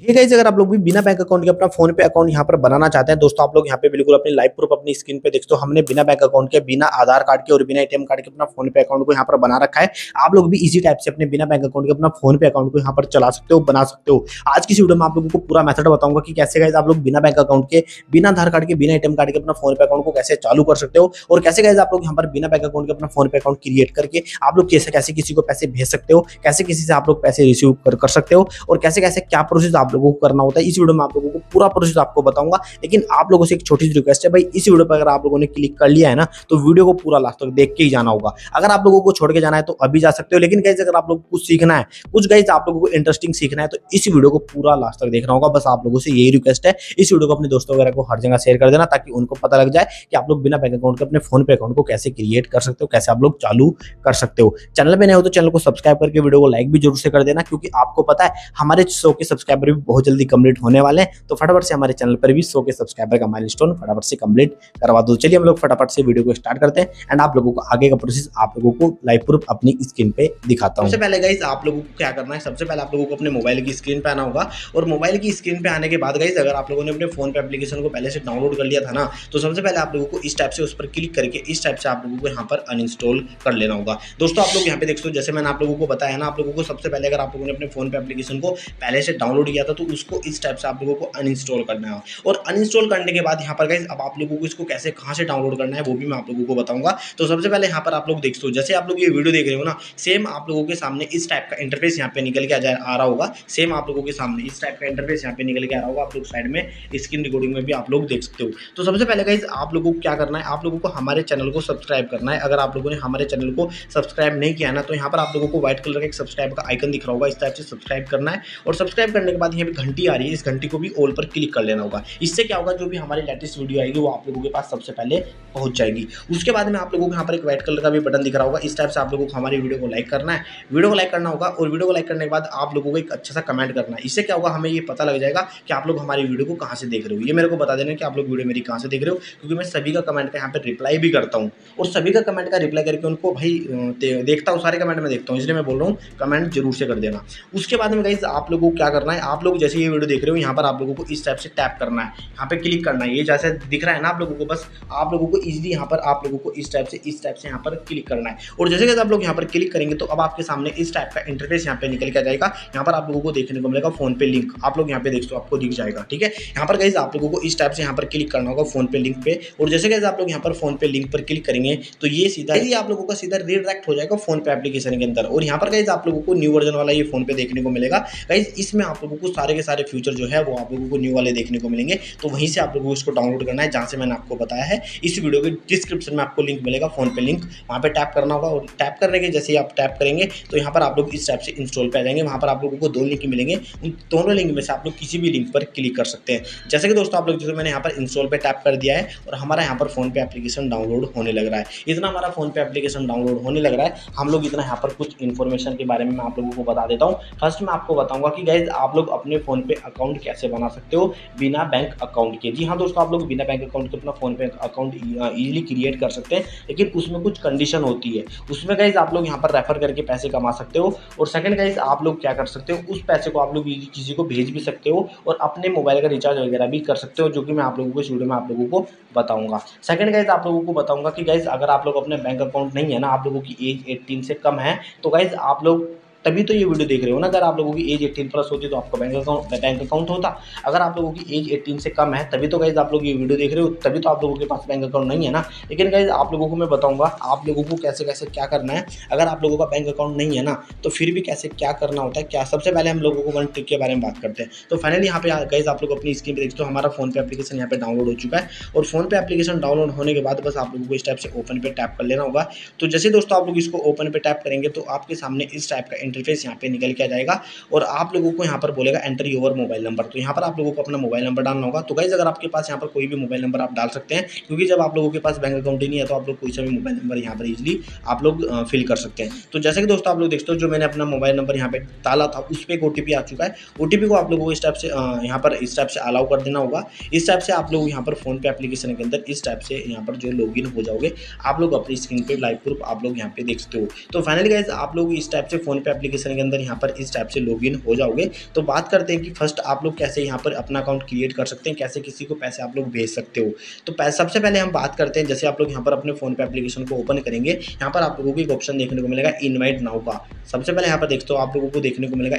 ठीक है अगर आप लोग भी बिना बैंक अकाउंट के अपना फ़ोन पे अकाउंट यहाँ पर बनाना चाहते हैं, दोस्तों, आप लोग यहाँ पे बिल्कुल अपनी लाइव प्रूफ अपनी स्क्रीन पे देख तो हमने बिना बैंक अकाउंट के, बिना आधार कार्ड के और बिना एटीएम कार्ड के अपना फ़ोन पे अकाउंट को यहाँ पर बना रखा है। आप लोग भी इसी टाइप से अपने बिना बैंक अकाउंट के अपना फ़ोन पे अकाउंट को यहाँ पर चला सकते हो, बना सकते हो। आज की वीडियो में आप लोगों को पूरा मेथड बताऊँगा कि कैसे गाइज़ आप लोग बिना बैंक अकाउंट के, बिना आधार कार्ड के, बिना एटीएम कार्ड के अपना फ़ोन पे अकाउंट को कैसे चालू कर सकते हो और कैसे गाइज़ आप लोग यहाँ पर बिना बैंक अकाउंट के अपना फ़ोन पे अकाउंट क्रिएट करके आप लोग कैसे कैसे किसी को पैसे भेज सकते हो कैसे किसी से आप लोग पैसे रिसीव कर सकते हो और कैसे कैसे क्या प्रोसेस आप लोगों को करना होता है। इस वीडियो में आप लोगों को पूरा प्रोसेस आपको बताऊँगा। लेकिन आप लोगों से एक छोटी सी रिक्वेस्ट है भाई, इस वीडियो पर अगर आप लोगों ने क्लिक कर लिया है ना तो वीडियो को पूरा लास्ट तक देख के ही जाना होगा। अगर आप लोगों को छोड़ के जाना है तो अभी जा सकते हो। लेकिन गाइज़ अगर आप लोग कुछ सीखना है, कुछ गाइज़ आप लोगों को इंटरेस्टिंग सीखना है तो इस वीडियो को पूरा लास्ट तक देखना होगा। बस आप लोगों से यही रिक्वेस्ट है। इस वीडियो को अपने दोस्तों वगैरह को हर जगह शेयर कर देना, ताकि उनको पता लग जाए कि आप लोग बिना बैंक अकाउंट के, अपने फ़ोन पे अकाउंट को कैसे क्रिएट कर सकते हो, कैसे आप लोग चालू कर सकते हो। चैनल पे नए हो तो चैनल को सब्सक्राइब करके वीडियो को लाइक भी ज़रूर से कर देना, क्योंकि आपको पता है, हमारे शो के सब्सक्राइबर भी बहुत जल्दी कंप्लीट होने वाले हैं तो फटाफट से हमारे चैनल पर भी सौ के सब्सक्राइबर का माइल फटाफट से कंप्लीट करवा दो चलिए हम लोग फटाफट से वीडियो को स्टार्ट करते हैं एंड आप लोगों को आगे का प्रोसेस आप लोगों को लाइव प्रूफ अपनी स्क्रीन पे दिखाता हूँ सबसे पहले गाइज़ आप लोगों को क्या करना है सबसे पहले आप लोगों को अपने मोबाइल की स्क्रीन पे आना होगा और मोबाइल की स्क्रीन पे आने के बाद गाइज़ अगर आप लोगों ने अपने फ़ोन पे एप्लीकेशन को पहले से डाउनलोड कर लिया था ना तो सबसे पहले आप लोगों को इस टाइप से उस पर क्लिक करके इस टाइप से आप लोगों को यहाँ पर अनइंस्टॉल कर लेना होगा दोस्तों आप लोग यहाँ पे देखते हो जैसे मैंने आप लोगों को बताया ना आप लोगों को सबसे पहले अगर आप लोगों ने अपने फ़ोन पे एप्लीकेशन को पहले से डाउनलोड किया था तो उसको इस टाइप से आप लोगों को अनइंस्टॉल करना है। और अनइंस्टॉल करने के बाद यहाँ पर गाइज़ अब आप लोगों को इसको कैसे, कहाँ से डाउनलोड करना है, वो भी मैं आप लोगों को बताऊँगा। तो सबसे पहले यहाँ पर आप लोग देखते हो, जैसे आप लोग ये वीडियो देख रहे हो ना सेम आप लोगों के सामने इस टाइप का इंटरफेस यहाँ पे निकल के आ आ रहा होगा। सेम आप लोगों के सामने इस टाइप का इंटरफेस यहाँ पे निकल के आ रहा होगा, आप लोग साइड में स्क्रीन रिकॉर्डिंग में भी आप लोग देख सकते हो। तो सबसे पहले गाइज़ आप लोगों को क्या करना है, आप लोगों को हमारे चैनल को सब्सक्राइब करना है। अगर आप लोगों ने हमारे चैनल को सब्सक्राइब नहीं किया ना तो यहाँ पर आप लोगों को व्हाइट कलर का एक सब्सक्राइब का आइकन दिख रहा होगा, इस टाइप से सब्सक्राइब करना है। और सब्सक्राइब करने के बाद यहाँ पे घंटी आ रही है, इस घंटी को भी ऑल पर क्लिक कर लेना होगा। इससे क्या होगा, जो भी हमारी लेटेस्ट वीडियो आएगी, वो आप लोगों के पास सबसे पहले पहुँच जाएगी। उसके बाद में आप लोगों को यहाँ पर एक व्हाइट कलर का भी बटन दिख रहा होगा। इस टाइप से आप लोगों को हमारी वीडियो को लाइक करना है। वीडियो को लाइक करना होगा और वीडियो को लाइक करने के बाद आप लोगों को एक अच्छा सा कमेंट करना है। इससे क्या होगा, हमें ये पता लग जाएगा कि आप लोग हमारी वीडियो को कहाँ से देख रहे हो। ये मेरे को बता देना कि आप लोग वीडियो मेरी कहाँ से देख रहे हो, क्योंकि मैं सभी का कमेंट का यहाँ पर रिप्लाई भी करता हूँ। और सभी का कमेंट का रिप्लाई करके उनको भाई देखता हूँ, सारे कमेंट में देखता हूँ। इसलिए मैं बोल रहा हूँ कमेंट ज़रूर से कर देना। उसके बाद में गाइज़ आप लोगों को क्या करना है, आप जैसे ये वीडियो देख रहे हो, यहाँ पर आप लोगों को इस टाइप से टैप करना है। यहाँ पे क्लिक करना है। ये जैसे दिख रहा है ना आप लोगों को, बस आप लोगों को इजीली यहाँ पर आप लोगों को इस टाइप से, इस टाइप से यहाँ पर क्लिक करना है। और जैसे कि आप लोग यहाँ पर क्लिक करेंगे तो अब आपके सामने इस टाइप का इंटरफेस यहाँ पे निकल के जाएगा। यहाँ पर आप लोगों को देखने को मिलेगा फ़ोन पे लिंक आप लोग यहाँ पे देख आपको दिख जाएगा, ठीक है? यहाँ पर गाइज़ आप लोगों को इस टाइप से यहाँ पर क्लिक करना होगा फ़ोन पे लिंक पे। और जैसे कि आप लोग यहाँ पर फ़ोन पे लिंक पर क्लिक करेंगे तो ये सीधा ही आप लोगों का सीधा रिडायरेक्ट हो जाएगा फ़ोन पे एप्लीकेशन के अंदर। और यहाँ पर गाइज़ आप लोगों को न्यू वर्जन वाला ये फ़ोन पे देखने को मिलेगा। गाइज़ इसमें आप लोगों को सारे के सारे फ्यूचर जो है, वो आप लोगों को न्यू वाले देखने को मिलेंगे। तो वहीं से आप लोगों को इसको डाउनलोड करना है, जहाँ से मैंने आपको बताया है। इस वीडियो के डिस्क्रिप्शन में आपको लिंक मिलेगा फ़ोन पे लिंक वहाँ पे टैप करना होगा और टैप करने के जैसे ही आप टैप करेंगे तो यहाँ पर आप लोग इस टाइप से इंस्टॉल पे आ जाएँगे। वहाँ पर आप लोगों को दो लिंक मिलेंगे। उन दोनों लिंक में से आप लोग किसी भी लिंक पर क्लिक कर सकते हैं। जैसे कि दोस्तों, आप लोग जैसे मैंने यहाँ पर इंस्टॉल पर टैप कर दिया है और हमारा यहाँ पर फ़ोन पे एप्लीकेशन डाउनलोड होने लग रहा है। इतना हमारा फ़ोन पे एप्लीकेशन डाउनलोड होने लग रहा है। हम लोग इतना यहाँ पर कुछ इन्फॉर्मेशन के बारे में मैं आप लोगों को बता देता हूँ। फ़र्स्ट मैं आपको बताऊँगा कि गाइज़ आप लोग अपने फ़ोन पे अकाउंट कैसे बना सकते हो? बिना बैंक अकाउंट के। जी हाँ दोस्तों, आप लोग बिना बैंक अकाउंट के अपना फ़ोन पे अकाउंट ईजिली क्रिएट कर सकते हैं, लेकिन उसमें कुछ कंडीशन होती है। उसमें गाइज़ आप लोग यहाँ पर रेफर करके पैसे कमा सकते हो, और सेकंड गाइज़ आप लोग क्या कर सकते हो, उस पैसे को आप लोग किसी को भेज भी सकते हो, और अपने मोबाइल का रिचार्ज वगैरह भी कर सकते हो, जो कि मैं आप लोगों को इस वीडियो में आप लोगों को बताऊँगा। सेकंड गाइज़ आप लोगों को बताऊँगा कि गाइज़ अगर आप लोग अपने बैंक अकाउंट नहीं है ना, आप लोगों की एज एट्टीन से कम है तो गाइज़ आप लोग तभी तो ये वीडियो देख रहे हो ना। अगर आप लोगों की एज 18 प्लस होती तो आपका बैंक अकाउंट बैंक अकाउंट होता। अगर आप लोगों की एज 18 से कम है, तभी तो गाइज़ आप लोग ये वीडियो देख रहे हो, तभी तो आप लोगों के पास बैंक अकाउंट नहीं है ना। लेकिन गाइज़ आप लोगों को मैं बताऊँगा, आप लोगों को कैसे कैसे क्या करना है। अगर आप लोगों का बैंक अकाउंट नहीं है ना तो फिर भी कैसे क्या करना होता है, क्या सबसे पहले हम लोगों को वन ट्रिक के बारे में बात करते हैं। तो फाइनली यहाँ पे गाइज़ आप लोग अपनी स्क्रीन पर देखते हो, हमारा फ़ोन पे एप्लीकेशन यहाँ पे डाउनलोड हो चुका है। और फ़ोन पे एप्लीकेशन डाउनलोड होने के बाद बस आप लोगों को इस टाइप से ओपन पे टैप कर लेना होगा। तो जैसे दोस्तों आप लोग इसको ओपन पे टैप करेंगे तो आपके सामने इस टाइप का इंटरफेस यहाँ पे निकल के आ जाएगा और आप लोगों को यहाँ पर बोलेगा एंटर योर मोबाइल नंबर तो यहाँ पर आप लोगों को अपना मोबाइल नंबर डालना होगा। तो गाइज़ अगर आपके पास यहाँ पर कोई भी मोबाइल नंबर आप डाल सकते हैं, क्योंकि जब आप लोगों के पास बैंक अकाउंट ही नहीं है तो आप लोग कोई सा भी मोबाइल नंबर यहाँ पर इजिली आप लोग फिल कर सकते हैं। तो जैसे कि दोस्तों, आप लोग देखते हो, जो मैंने अपना मोबाइल नंबर यहाँ पे डाला था, उस पर एक ओ आ चुका है। ओटीपी को आप लोगों को इस टाइप से यहाँ पर इस टाइप से अलाउ कर देना होगा। इस टाइप से आप लोग यहाँ पर फ़ोन पे एप्लीकेशन के अंदर इस टाइप से यहाँ पर जो लॉगिन हो जाओगे। आप लोग अपनी स्क्रीन पे लाइव प्रूफ आप लोग यहाँ पे देख सकते हो। तो फाइनली गाइज़ आप लोग इस टाइप से फ़ोन पे एप्लीकेशन के अंदर यहाँ पर इस टाइप से लॉग हो जाओगे। तो बात करते हैं कि फ़र्स्ट आप लोग कैसे यहाँ पर अपना अकाउंट क्रिएट कर सकते हैं, कैसे किसी को पैसे आप लोग भेज सकते हो। तो सबसे पहले हम बात करते हैं, जैसे आप लोग यहाँ पर अपने फ़ोन पे एप्लीकेशन को ओपन करेंगे, यहाँ पर आप लोगों को एक ऑप्शन देखने को मिलेगा इनवाइट नाउ का। सबसे पहले यहाँ पर देखते हो आप लोगों को देखने को मिलेगा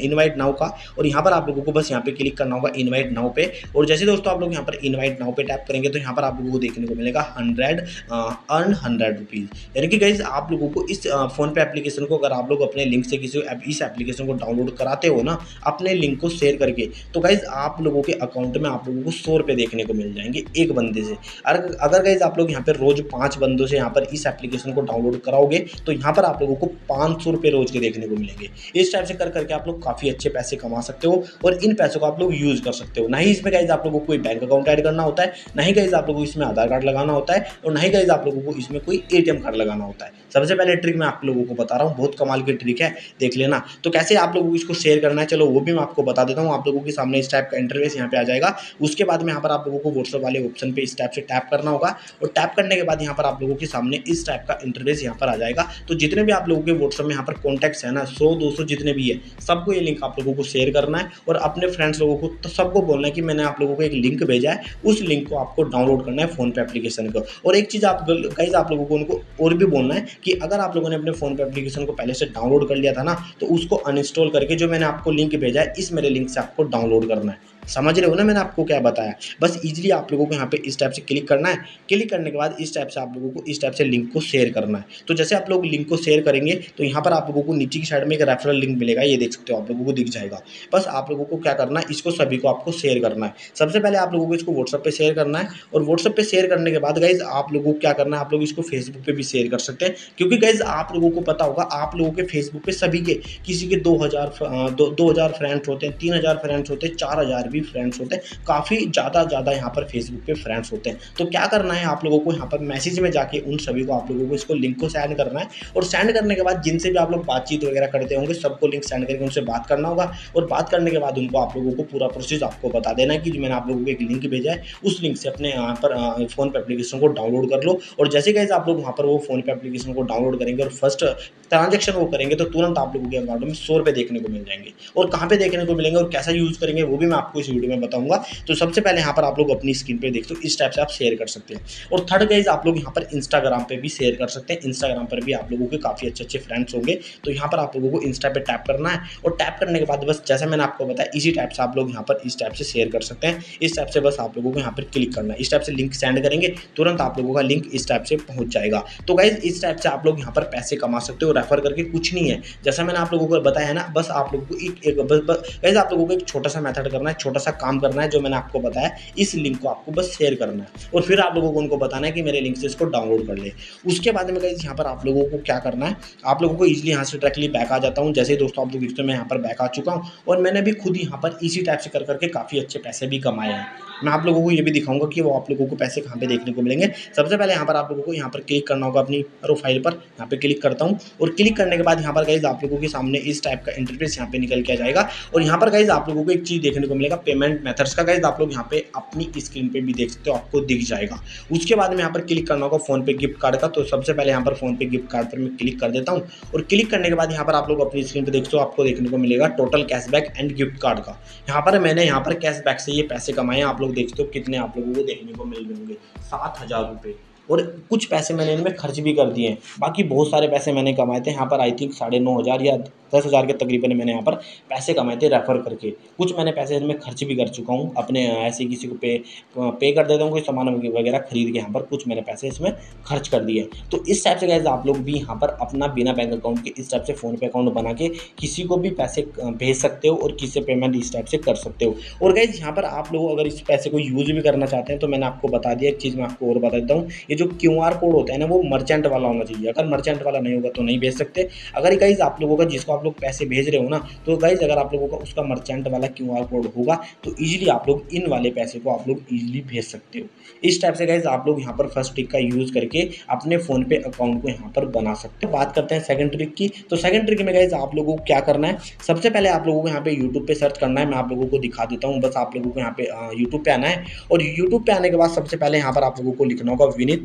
इनवाइट नाउ का, और यहाँ पर आप लोगों को बस यहाँ पे क्लिक करना होगा इनवाइट नाउ पे। और जैसे दोस्तों आप लोग यहाँ पर इनवाइट नाउ पे टैप करेंगे तो यहाँ पर आप लोगों को देखने को मिलेगा हंड्रेड अर्न हंड्रेड रुपीज़ यानी कि गाइज़ आप लोगों को इस फ़ोन पे एप्लीकेशन को अगर आप लोग अपने लिंक से किसी इस एप्लीकेशन को डाउनलोड कराते हो ना, अपने लिंक को शेयर करके तो गाइज़ आप लोगों के अकाउंट में आप लोगों को सौ रुपये देखने को मिल जाएँगे एक बंदे से। अगर अगर गाइज़ आप लोग यहाँ पर रोज़ पाँच बंदों से यहाँ पर इस एप्लीकेशन को डाउनलोड कराओगे तो यहाँ पर आप लोगों को पाँच सौ रुपये रोज़ के देखने को मिलेंगे। इस टाइप से कर, करके आप लोग काफ़ी अच्छे पैसे कमा सकते हो और इन पैसों को आप लोग यूज़ कर सकते हो। ना ही इसमें गाइज़ आप लोगों को कोई बैंक अकाउंट ऐड करना होता है, ना ही गाइज़ आप लोगों को इसमें आधार कार्ड लगाना होता है और ना ही गाइज़ आप लोगों को इसमें कोई ए कार्ड लगाना होता है। सबसे पहले ट्रिक मैं आप लोगों को बता रहा हूँ, बहुत कमाल की ट्रिक है, देख लेना। तो कैसे आप लोगों को इसको शेयर करना है, चलो वो भी मैं आपको बता देता हूँ। आप लोगों के सामने इस टाइप का इंटरवेस यहाँ पे आ जाएगा। उसके बाद में यहाँ पर आप लोगों को व्हाट्सअप वाले ऑप्शन पे इस टाइप से टैप करना होगा और टैप करने के बाद यहाँ पर आप लोगों के सामने इस टाइप का इंटरवेस यहाँ पर आ जाएगा। तो जितने भी आप लोगों के व्हाट्सअप में यहाँ पर कॉन्टैक्ट्स है ना, सौ, दो जितने भी है, सबको ये लिंक आप लोगों को शेयर करना है और अपने फ्रेंड्स लोगों को तो सबको बोलना है कि मैंने आप लोगों को एक लिंक भेजा है, उस लिंक को आपको डाउनलोड करना है फ़ोन पे एप्लीकेशन को। और एक चीज़ आप गाइज़ आप लोगों को उनको और भी बोलना है कि अगर आप लोगों ने अपने फ़ोन पे एप्लीकेशन को पहले से डाउनलोड कर लिया था ना तो उसको अनइंस्टॉल करके जो मैंने आपको लिंक भेजा है, इस मेरे लिंक से आपको डाउनलोड करना है। समझ रहे हो ना मैंने आपको क्या बताया? बस इजीली आप लोगों को यहाँ पे इस टाइप से क्लिक करना है। क्लिक करने के बाद इस टाइप से आप लोगों को इस टाइप से लिंक को शेयर करना है। तो जैसे आप लोग लिंक को शेयर करेंगे तो यहाँ पर आप लोगों को नीचे की साइड में एक रेफरल लिंक मिलेगा, ये देख सकते हो आप लोगों को दिख जाएगा। बस आप लोगों को क्या करना है, इसको सभी को आपको शेयर करना है। सबसे पहले आप लोगों को इसको व्हाट्सअप पर शेयर करना है और व्हाट्सअप पर शेयर करने के बाद गाइज़ आप लोगों को क्या करना है, आप लोग इसको फेसबुक पर भी शेयर कर सकते हैं। क्योंकि गाइज़ आप लोगों को पता होगा, आप लोगों के फेसबुक पे सभी के, किसी के दो हज़ार दो हज़ार फ्रेंड्स होते हैं, तीन हज़ार फ्रेंड्स होते हैं, चार हज़ार भी फ्रेंड्स होते हैं, काफ़ी ज़्यादा ज़्यादा यहाँ पर फेसबुक पे फ्रेंड्स होते हैं। तो क्या करना है आप लोगों को यहाँ पर मैसेज में जाके उन सभी को आप लोगों को इसको लिंक को सेंड करना है और सेंड करने के बाद जिनसे भी आप लोग बातचीत वगैरह करते होंगे, सबको लिंक सेंड करके उनसे बात करना होगा और बात करने के बाद उनको आप लोगों को पूरा प्रोसेस आपको बता देना है कि मैंने आप लोगों को एक लिंक भेजा है, उस लिंक से अपने यहाँ पर फ़ोन पे एप्लीकेशन को डाउनलोड कर लो और जैसे कैसे आप लोग वहाँ पर वो फ़ोन पे एप्लीकेशन को डाउनलोड करेंगे और फ़र्स्ट ट्रांजेक्शन वो करेंगे तो तुरंत आप लोगों के अकाउंट में सौ रुपये देखने को मिल जाएँगे। और कहाँ पे देखने को मिलेंगे और कैसा यूज़ करेंगे वो भी मैं आपको इस वीडियो में बताऊँगा। तो सबसे पहले यहाँ पर आप लोग अपनी स्क्रीन पे देख सकते इस टाइप से आप शेयर कर सकते हैं। और थर्ड गाइज़ आप लोग यहाँ पर इंस्टाग्राम पे भी शेयर कर सकते हैं। इंस्टाग्राम पर भी आप लोगों के काफ़ी अच्छे अच्छे फ्रेंड्स होंगे। तो यहाँ पर आप लोगों को इंस्टा पे टैप करना है। और टैप करने के बाद बस, जैसे मैंने आपको बताया, इसी टाइप से आप लोग यहाँ पर इस टाइप से शेयर कर सकते हैं। इस टाइप से बस आप लोगों को यहाँ पर क्लिक करना है। इस टाइप से लिंक सेंड करेंगे, तुरंत आप लोगों का लिंक इस टाइप से पहुँच जाएगा। तो गाइज़ इस टाइप से आप लोग यहाँ पर पैसे कमा सकते हो रेफर करके कुछ नहीं है। जैसा मैंने आप लोगों को बताया है ना, बस आप लोगों को एक एक आप लोगों को एक छोटा सा मेथड करना है। छोटा सा काम करना है जो मैंने आपको बताया, इस लिंक को आपको बस शेयर करना है। और फिर आप लोगों को उनको बताना है कि मेरे लिंक से इसको डाउनलोड कर ले। उसके बाद में गाइज़ यहाँ पर आप लोगों को क्या करना है, आप लोगों को ईजिली यहाँ से डायरेक्टली बैक आ जाता हूँ। जैसे दोस्तों, आप लोग देखते मैं यहाँ पर बैक आ चुका हूँ। और मैंने भी खुद यहाँ पर इसी टाइप से कर करके काफ़ी अच्छे पैसे भी कमाए हैं। मैं आप लोगों को ये भी दिखाऊँगा कि वो आप लोगों को पैसे कहाँ पे देखने को मिलेंगे। सबसे पहले यहाँ पर आप लोगों को यहाँ पर क्लिक करना होगा अपनी प्रोफ़ाइल पर। यहाँ पे क्लिक करता हूँ और क्लिक करने के बाद यहाँ पर गाइज़ आप लोगों के सामने इस टाइप का इंटरफेस यहाँ पे निकल के आ जाएगा। और यहाँ पर गाइज़ आप लोगों को एक चीज़ देखने को मिलेगा पेमेंट मैथड्स का। गाइज़ आप लोग यहाँ पे अपनी स्क्रीन पे भी देख सकते हो, आपको दिख जाएगा। उसके बाद में यहाँ पर क्लिक करना होगा फ़ोन पे गिफ्ट कार्ड का। तो सबसे पहले यहाँ पर फ़ोन पे गिफ्ट कार्ड पर मैं क्लिक कर देता हूँ और क्लिक करने के बाद यहाँ पर आप लोग अपनी स्क्रीन पर देखते हो, आपको देखने को मिलेगा total cashback and gift card का। यहाँ पर मैंने यहाँ पर कैशबैक से ये पैसे कमाए आप लोग देखते हो कितने आप लोगों को देखने को मिल रहे होंगे सात हज़ार रुपये और कुछ पैसे मैंने इनमें खर्च भी कर दिए हैं। बाकी बहुत सारे पैसे मैंने कमाए थे। यहाँ पर आई थिंक साढ़े नौ हज़ार या दस हज़ार के तकरीबन मैंने यहाँ पर पैसे कमाए थे रेफ़र करके। कुछ मैंने पैसे इनमें खर्च भी कर चुका हूँ। अपने ऐसे किसी को पे पे कर देता हूँ, कोई सामान वगैरह खरीद के यहाँ पर कुछ मैंने पैसे इसमें खर्च कर दिए तो इस टाइप से गैस आप लोग भी यहाँ पर अपना बिना बैंक अकाउंट के इस टाइप से फ़ोन पे अकाउंट बना के किसी को भी पैसे भेज सकते हो और किसी पेमेंट इस टाइप से कर सकते हो। और गैस यहाँ पर आप लोग अगर इस पैसे को यूज़ भी करना चाहते हैं तो मैंने आपको बता दिया। एक चीज़ मैं आपको और बता देता हूँ। ये जो क्यूआर कोड होता है ना, वो मर्चेंट वाला होना चाहिए। अगर मर्चेंट वाला नहीं होगा तो नहीं भेज सकते। अगर गाइज़ आप लोगों का, जिसको आप लोग पैसे भेज रहे हो ना तो गाइज़ अगर आप लोगों का उसका मर्चेंट वाला क्यूआर कोड होगा तो ईजिली आप लोग इन वाले पैसे को आप लोग ईजिली भेज सकते हो। इस टाइप से गाइज़ आप लोग यहाँ पर फ़र्स्ट ट्रिक का यूज़ करके अपने फ़ोन पे अकाउंट को यहाँ पर बना सकते हो। बात करते हैं सेकंड ट्रिक की। तो सेकंड ट्रिक में गाइज़ आप लोगों को क्या करना है? सबसे पहले आप लोगों को यहाँ पे यूट्यूब पे सर्च करना है। मैं आप लोगों को दिखा देता हूँ। बस आप लोगों को यहाँ पे यूट्यूब पे आना है। और यूट्यूब पे आने के बाद सबसे पहले यहाँ पर आप लोगों को लिखना होगा विनीत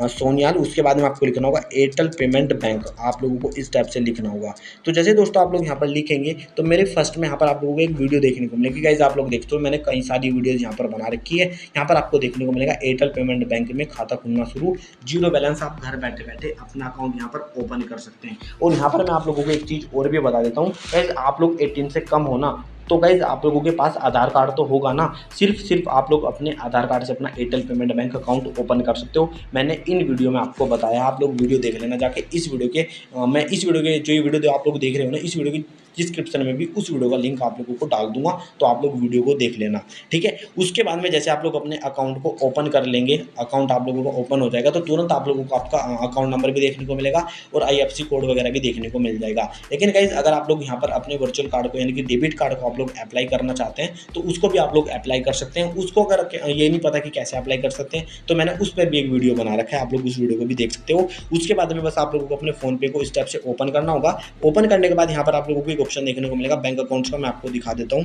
सोनियाल उसके बाद में आपको लिखना होगा एयरटेल पेमेंट बैंक आप लोगों को इस टाइप से लिखना होगा। तो जैसे दोस्तों आप लोग यहाँ पर लिखेंगे तो मेरे फ़र्स्ट में यहाँ पर आप लोगों को एक वीडियो देखने को मिलेगी। गाइज़ आप लोग देखते हो मैंने कई सारी वीडियोज़ यहाँ पर बना रखी है। यहाँ पर आपको देखने को मिलेगा एयरटेल पेमेंट बैंक में खाता खुलना शुरू। ज़ीरो बैलेंस आप घर बैठे बैठे अपना अकाउंट यहाँ पर ओपन कर सकते हैं। और यहाँ पर मैं आप लोगों को एक चीज़ और भी बता देता हूँ। गाइज़ आप लोग एटीन से कम होना तो गाइज़ आप लोगों के पास आधार कार्ड तो होगा ना? सिर्फ़ सिर्फ़ आप लोग अपने आधार कार्ड से अपना Airtel payment bank account open कर सकते हो। मैंने इन वीडियो में आपको बताया, आप लोग वीडियो देख लेना जाके इस वीडियो के मैं इस वीडियो के जो ये वीडियो आप लोग देख रहे हो ना, इस वीडियो की डिस्क्रिप्शन में भी उस वीडियो का लिंक आप लोगों को डाल दूँगा तो आप लोग वीडियो को देख लेना, ठीक है? उसके बाद में जैसे आप लोग अपने अकाउंट को ओपन कर लेंगे अकाउंट आप लोगों का ओपन हो जाएगा तो तुरंत आप लोगों को आपका अकाउंट नंबर भी देखने को मिलेगा और आई कोड वगैरह भी देखने को मिल जाएगा। लेकिन गाइज़ अगर आप लोग यहाँ पर अपने वर्चुअल कार्ड को, यानी कि डेबिट कार्ड को आप लोग अप्लाई करना चाहते हैं तो उसको भी आप लोग अप्लाई कर सकते हैं। उसको अगर ये नहीं पता कि कैसे अप्लाई कर सकते हैं तो मैंने उस पर भी एक वीडियो बना रखा है, आप लोग उस वीडियो को भी देख सकते हो। उसके बाद में बस आप लोगों को अपने फ़ोन पे को स्टेप से ओपन करना होगा। ओपन करने के बाद यहाँ पर आप लोगों को ऑप्शन देखने को मिलेगा। बैंक अकाउंट्स का मैं आपको दिखा देता हूँ।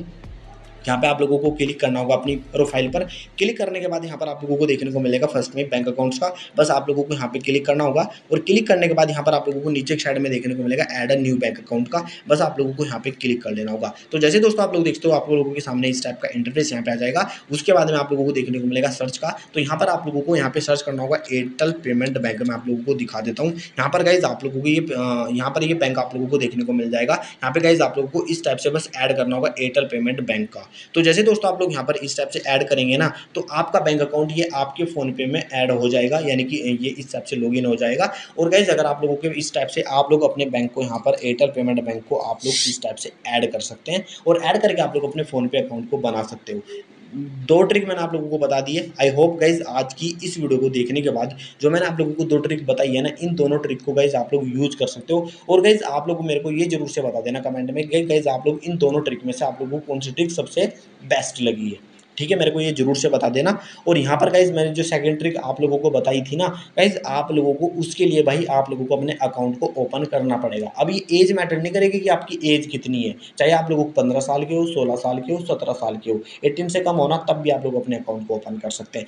यहाँ पे आप लोगों को क्लिक करना होगा अपनी प्रोफ़ाइल पर क्लिक करने के बाद यहाँ पर आप लोगों को देखने को मिलेगा फ़र्स्ट में बैंक अकाउंट्स का बस आप लोगों को यहाँ पे क्लिक करना होगा और क्लिक करने के बाद यहाँ पर आप लोगों को नीचे साइड में देखने को मिलेगा add a new bank account का बस आप लोगों को यहाँ पे क्लिक कर लेना होगा तो जैसे दोस्तों आप लोग देखते हो आप लोगों के सामने इस टाइप का इंटरफेस यहाँ पे आ जाएगा उसके बाद में आप लोगों को देखने को मिलेगा सर्च का तो यहाँ पर आप लोगों को यहाँ पे सर्च करना होगा एयरटेल पेमेंट बैंक में आप लोगों को दिखा देता हूँ यहाँ पर गाइज़ आप लोगों को ये यहाँ पर ये बैंक आप लोगों को देखने को मिल जाएगा यहाँ पे गाइज़ आप लोगों को इस टाइप से बस ऐड करना होगा एयरटेल पेमेंट बैंक का तो जैसे दोस्तों आप लोग यहाँ पर इस टाइप से ऐड करेंगे ना तो आपका बैंक अकाउंट ये आपके फ़ोन पे में ऐड हो जाएगा, यानी कि ये इस टाइप से लॉगिन हो जाएगा। और गाइज़ अगर आप लोगों के इस टाइप से आप लोग अपने बैंक को यहाँ पर एयरटेल पेमेंट बैंक को आप लोग इस टाइप से ऐड कर सकते हैं, और ऐड करके आप लोग अपने फ़ोनपे अकाउंट को बना सकते हो। दो ट्रिक मैंने आप लोगों को बता दी है। आई होप गाइज़ आज की इस वीडियो को देखने के बाद जो मैंने आप लोगों को दो ट्रिक बताई है ना, इन दोनों ट्रिक को गाइज़ आप लोग यूज़ कर सकते हो। और गाइज़ आप लोग मेरे को ये ज़रूर से बता देना कमेंट में गाइज़ आप लोग इन दोनों ट्रिक में से आप लोगों को कौन सी ट्रिक सबसे बेस्ट लगी है। ठीक है, मेरे को ये ज़रूर से बता देना। और यहाँ पर गाइज़ मैंने जो सेकेंड ट्रिक आप लोगों को बताई थी ना गाइज़ आप लोगों को उसके लिए भाई आप लोगों को अपने अकाउंट को ओपन करना पड़ेगा। अब ये एज मैटर नहीं करेगी कि आपकी एज कितनी है। चाहे आप लोगों को पंद्रह साल के हो, सोलह साल के हो, सत्रह साल के हो एटीन से कम होना, तब भी आप लोग अपने अकाउंट को ओपन कर सकते हैं।